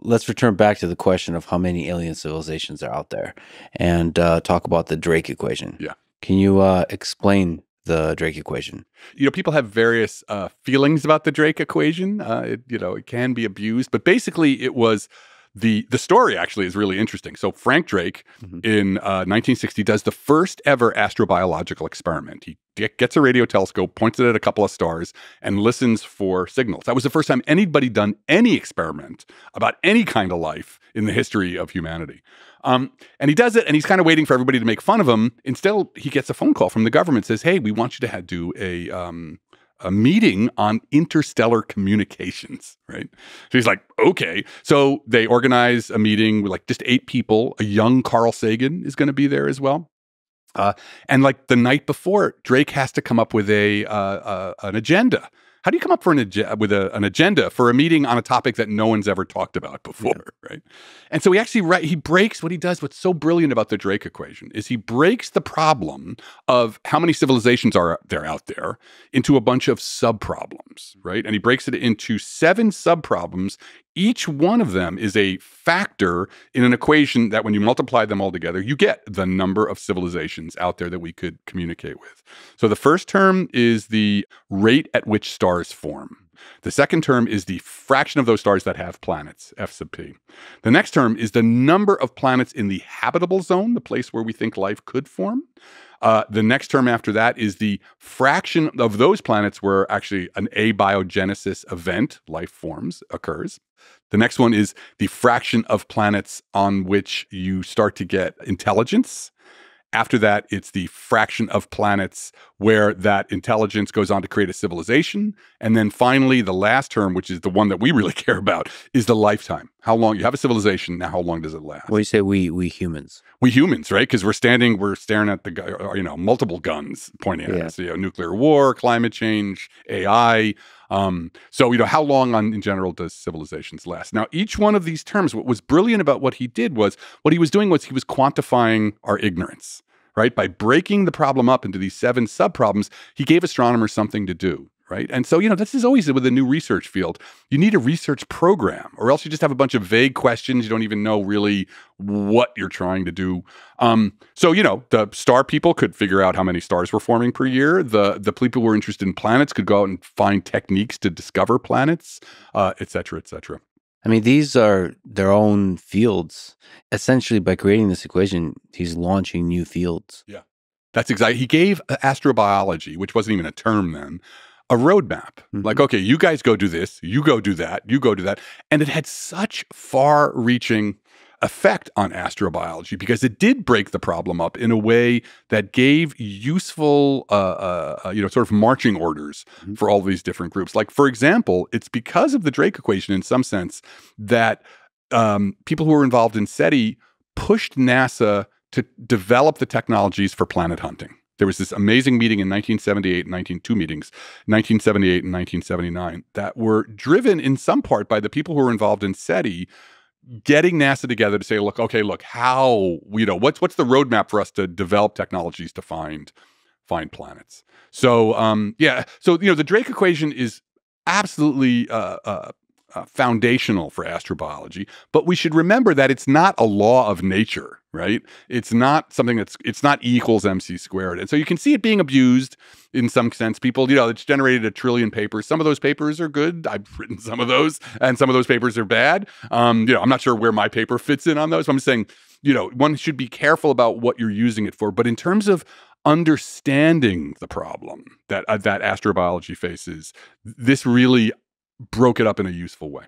let's return back to the question of how many alien civilizations are out there and uh, talk about the Drake equation. Yeah. Can you uh, explain the Drake equation? You know, people have various uh, feelings about the Drake equation. Uh, it, you know, it can be abused, but basically, it was the the story actually is really interesting. So Frank Drake Mhm. in uh, 1960 does the first ever astrobiological experiment. He ge- gets a radio telescope, points it at a couple of stars, and listens for signals. That was the first time anybody done any experiment about any kind of life in the history of humanity. Um, and he does it, and he's kind of waiting for everybody to make fun of him. Instead, he gets a phone call from the government says, "Hey, we want you to have, do a um, a meeting on interstellar communications." Right? So he's like, "Okay." So they organize a meeting with like just eight people. A young Carl Sagan is going to be there as well. Uh, and like the night before, Drake has to come up with a uh, uh, an agenda. How do you come up for an ag- with a, an agenda for a meeting on a topic that no one's ever talked about before, right? And so he actually write, he breaks what he does. What's so brilliant about the Drake equation is he breaks the problem of how many civilizations are there out there into a bunch of sub problems, right? And he breaks it into seven sub problems. Each one of them is a factor in an equation that, when you multiply them all together, you get the number of civilizations out there that we could communicate with. So the first term is the rate at which stars form. The second term is the fraction of those stars that have planets, F sub p. The next term is the number of planets in the habitable zone, the place where we think life could form. Uh, the next term after that is the fraction of those planets where actually an abiogenesis event, life forms, occurs. The next one is the fraction of planets on which you start to get intelligence. After that, it's the fraction of planets where that intelligence goes on to create a civilization. And then finally, the last term, which is the one that we really care about, is the lifetime. How long you have a civilization, now how long does it last? Well, you say we we humans? we humans, right? Because we're standing, we're staring at the, you know, multiple guns pointing at Yeah. us. You know, nuclear war, climate change, AI. Um, so, you know, how long on in general does civilizations last? Now, each one of these terms, what was brilliant about what he did was what he was doing was he was quantifying our ignorance, right? By breaking the problem up into these seven sub problems, he gave astronomers something to do. Right. And so, you know, this is always with a new research field. You need a research program, or else you just have a bunch of vague questions. You don't even know really what you're trying to do. Um, so, you know, the star people could figure out how many stars were forming per year. The the people who were interested in planets could go out and find techniques to discover planets, uh, et cetera, et cetera. I mean, these are their own fields. Essentially, by creating this equation, he's launching new fields. Yeah. That's exactly. He gave uh, astrobiology, which wasn't even a term then, a roadmap. Mhm. Like, okay, you guys go do this, you go do that, you go do that, and it had such far-reaching effect on astrobiology because it did break the problem up in a way that gave useful, uh, uh, uh, you know, sort of marching orders Mhm. for all these different groups. Like, for example, it's because of the Drake equation, in some sense, that um, people who were involved in SETI pushed NASA to develop the technologies for planet hunting. There was this amazing meeting in 1978, 19, two meetings, 1978 and 1979, that were driven in some part by the people who were involved in SETI getting NASA together to say, look, okay, look, how, you know, what's what's the roadmap for us to develop technologies to find find planets? So um, yeah, so you know, the Drake equation is absolutely uh, uh, uh, foundational for astrobiology, but we should remember that it's not a law of nature, right? It's not something that's it's not equals mc squared, and so you can see it being abused in some sense. People, you know, it's generated a trillion papers. Some of those papers are good. I've written some of those, and some of those papers are bad. Um, you know, I'm not sure where my paper fits in on those. But I'm saying, you know, one should be careful about what you're using it for. But in terms of understanding the problem that uh, that astrobiology faces, this really broke it up in a useful way.